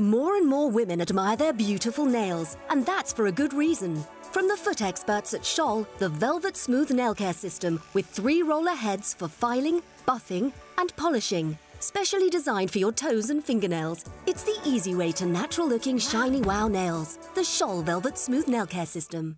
More and more women admire their beautiful nails, and that's for a good reason. From the foot experts at Scholl, the Velvet Smooth Nail Care System with three roller heads for filing, buffing, and polishing. Specially designed for your toes and fingernails. It's the easy way to natural looking, shiny wow nails. The Scholl Velvet Smooth Nail Care System.